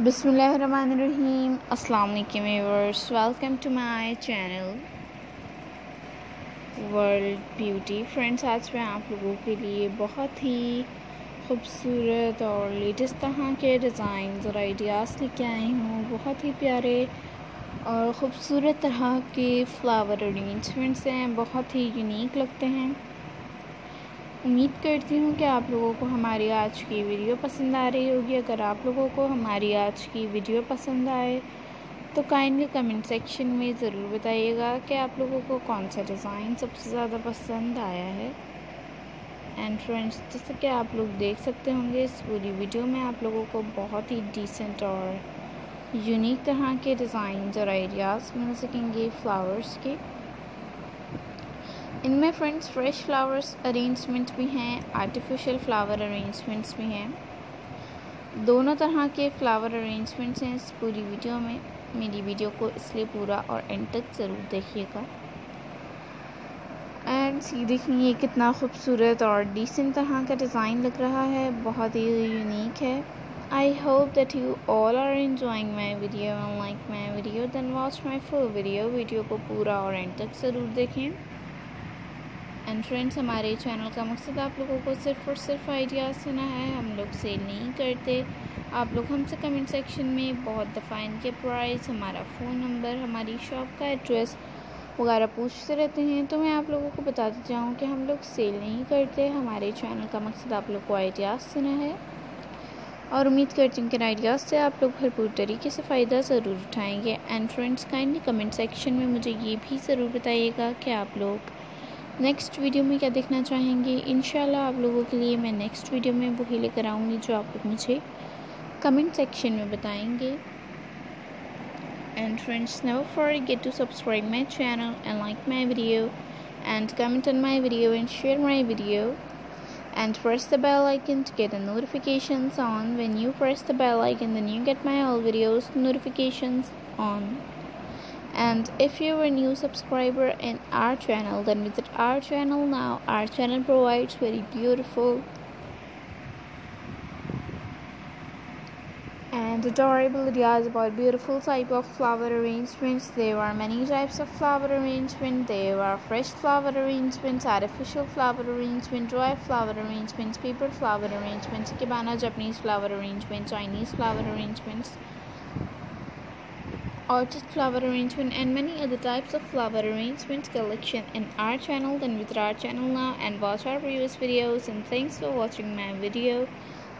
بسم اللہ الرحمن الرحیم۔ السلام علیکم viewers welcome to my channel World Beauty. Friends آج میں آپ لوگوں کے لیے بہت ہی خوبصورت اور لیٹسٹ طرح کے ڈیزائنز اور آئیڈیاز لے کے آئی ہوں۔ بہت ہی پیارے اور خوبصورت طرح کے فلاور ارینجمنٹس ہیں، بہت ہی یونیک لگتے ہیں۔ امید کرتی ہوں کہ آپ لوگوں کو ہماری آج کی ویڈیو پسند آ رہی ہوگی۔ اگر آپ لوگوں کو ہماری آج کی ویڈیو پسند آئے تو کائنڈلی کمنٹ سیکشن میں ضرور بتائیے گا کہ آپ لوگوں کو کون سا ڈیزائن سب سے زیادہ پسند آیا ہے۔ اینڈ فرینڈس جیسا کہ آپ لوگ دیکھ سکتے ہوں گے، اس پوری ویڈیو میں آپ لوگوں کو بہت ہی ڈیسنٹ اور یونیک طرح کے ڈیزائنز اور آئیڈیاز مل سکیں گے فلاورز کے۔ ان میں فرینڈس فریش فلاورز ارینجمنٹ بھی ہیں آرٹیفیشل فلاور ارینجمنٹس بھی ہیں۔ دونوں طرح کے فلاور ارینجمنٹس ہیں اس پوری ویڈیو میں۔ میری ویڈیو کو اس لیے پورا اور اینڈ تک ضرور دیکھیے گا۔ اینڈ یہ دیکھیں یہ کتنا خوبصورت اور ڈیسنٹ طرح کا ڈیزائن لگ رہا ہے۔ بہت ہی یونیک ہے۔ I hope that you all are enjoying my video like my video then watch my full video video کو پورا اور اینڈ تک ضرور دیکھیں۔ اینڈ فرینڈس ہمارے چینل کا مقصد آپ لوگوں کو صرف اور صرف آئیڈیاز سنا ہے، ہم لوگ سیل نہیں کرتے۔ آپ لوگ ہم سے کمنٹ سیکشن میں بہت دفعہ ان کے پرائز ہمارا فون نمبر ہماری شاپ کا ایڈریس وغیرہ پوچھتے رہتے ہیں۔ تو میں آپ لوگوں کو بتاتی جاؤں کہ ہم لوگ سیل نہیں کرتے۔ ہمارے چینل کا مقصد آپ لوگ کو آئیڈیاز سنا ہے۔ اور امید کرتی ہوں کہ آئیڈیاز سے آپ لوگ بھرپور طریقے سے فائدہ ضرور اٹھائیں گے۔ And friends kindly comment section میں مجھے یہ بھی ضرور بتائیے گا کہ آپ لوگ نیکسٹ ویڈیو میں کیا دیکھنا چاہیں گے؟ انشاءاللہ آپ لوگوں کے لیے میں نیکسٹ ویڈیو میں وہی لے کر آؤں گی جو آپ لوگ مجھے کمنٹ سیکشن میں بتائیں گے۔ And friends never forget to subscribe my channel and like my video and comment on my video and share my video and press the bell icon to get a notifications on when you press the bell icon then you get my all videos notifications on and if you are a new subscriber in our channel then visit our channel now our channel provides very beautiful and adorable ideas about beautiful type of flower arrangements. There are many types of flower arrangement. There are fresh flower arrangements artificial flower arrangement dry flower arrangements paper flower arrangements ikebana japanese flower arrangement chinese flower arrangements orchid flower arrangement and many other types of flower arrangement collection in our channel then visit our channel now and watch our previous videos. And thanks for watching my video.